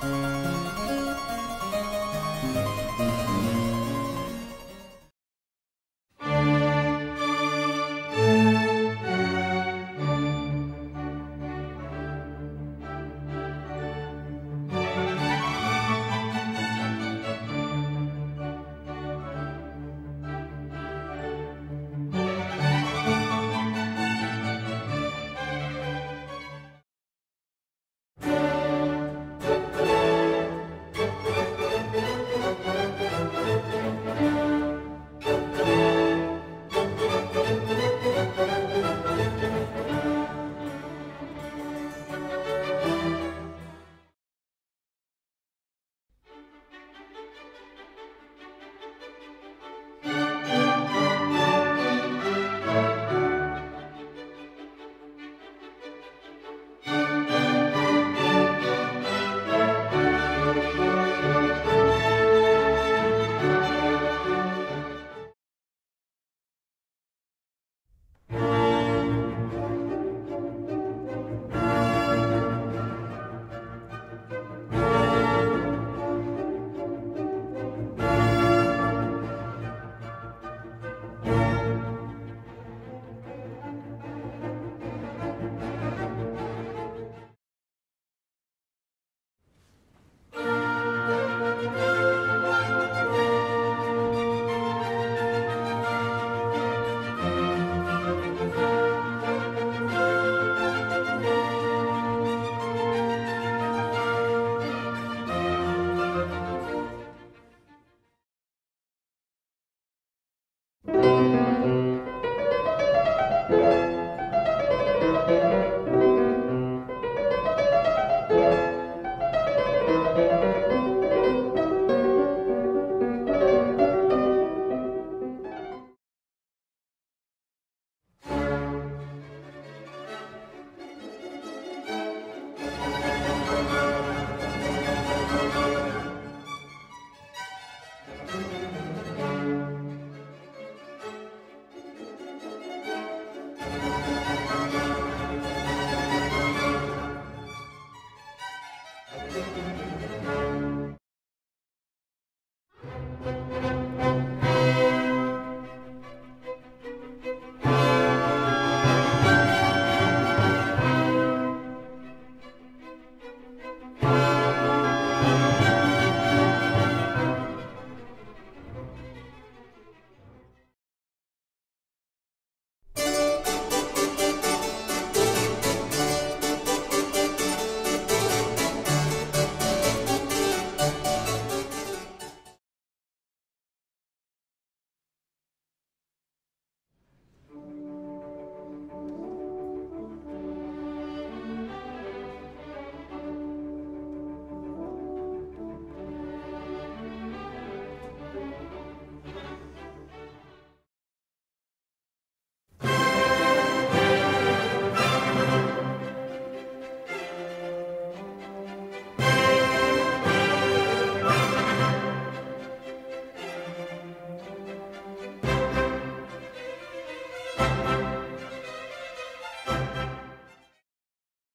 Bye.